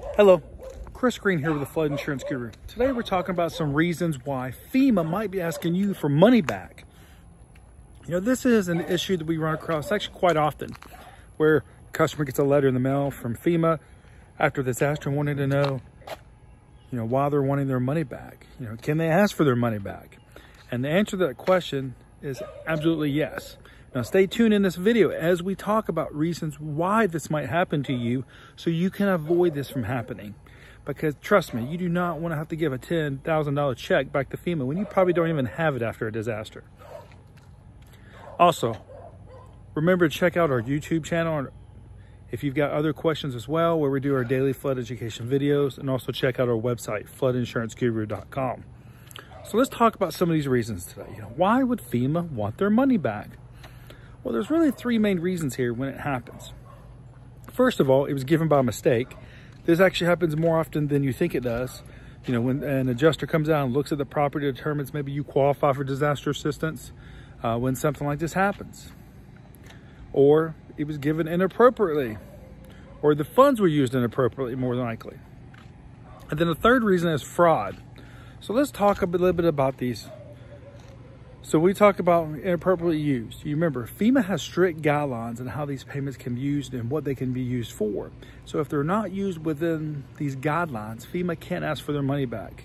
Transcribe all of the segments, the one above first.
Hello, Chris Green here with the Flood Insurance Guru. Today we're talking about some reasons why FEMA might be asking you for money back. You know, this is an issue that we run across actually quite often, where a customer gets a letter in the mail from FEMA after the disaster wanting to know, you know, why they're wanting their money back. You know, can they ask for their money back? And the answer to that question is absolutely yes. Now stay tuned in this video as we talk about reasons why this might happen to you so you can avoid this from happening. Because trust me, you do not want to have to give a $10,000 check back to FEMA when you probably don't even have it after a disaster. Also, remember to check out our YouTube channel if you've got other questions as well, where we do our daily flood education videos, and also check out our website, floodinsuranceguru.com. So let's talk about some of these reasons today. You know, why would FEMA want their money back? Well, there's really three main reasons here when it happens. First of all, it was given by mistake. This actually happens more often than you think it does. You know, when an adjuster comes out and looks at the property, determines maybe you qualify for disaster assistance uh, when something like this happens. Or it was given inappropriately. Or the funds were used inappropriately, more than likely. And then the third reason is fraud. So let's talk a little bit about these so we talk about inappropriately used. You remember, FEMA has strict guidelines on how these payments can be used and what they can be used for. So if they're not used within these guidelines, FEMA can't ask for their money back.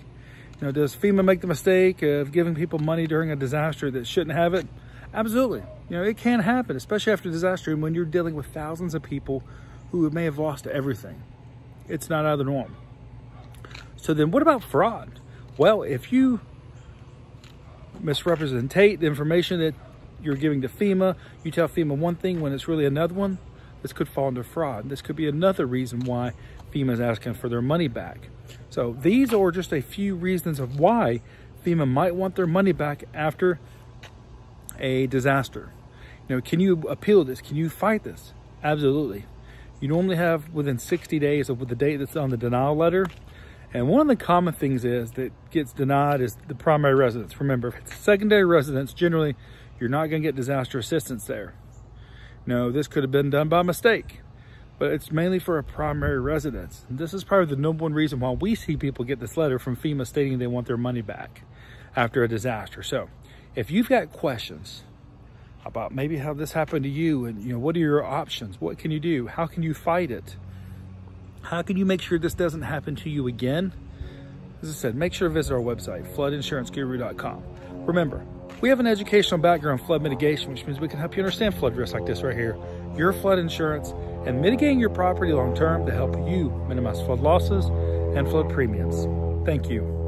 You know, does FEMA make the mistake of giving people money during a disaster that shouldn't have it? Absolutely. You know, it can happen, especially after a disaster and when you're dealing with thousands of people who may have lost everything. It's not out of the norm. So then what about fraud? Well, if you misrepresentate the information that you're giving to FEMA. You tell FEMA one thing when it's really another one. This could fall into fraud. This could be another reason why FEMA is asking for their money back. So these are just a few reasons of why FEMA might want their money back after a disaster. You know, can you appeal this? Can you fight this? Absolutely. You normally have within 60 days of the date that's on the denial letter and one of the common things is that gets denied is the primary residence. Remember, if it's secondary residence, generally you're not gonna get disaster assistance there. No, this could have been done by mistake, but it's mainly for a primary residence. And this is probably the number one reason why we see people get this letter from FEMA stating they want their money back after a disaster. So if you've got questions about maybe how this happened to you and you know what are your options, what can you do, how can you fight it, how can you make sure this doesn't happen to you again? As I said, make sure to visit our website, floodinsuranceguru.com. Remember, we have an educational background in flood mitigation, which means we can help you understand flood risks like this right here, your flood insurance, and mitigating your property long term to help you minimize flood losses and flood premiums. Thank you.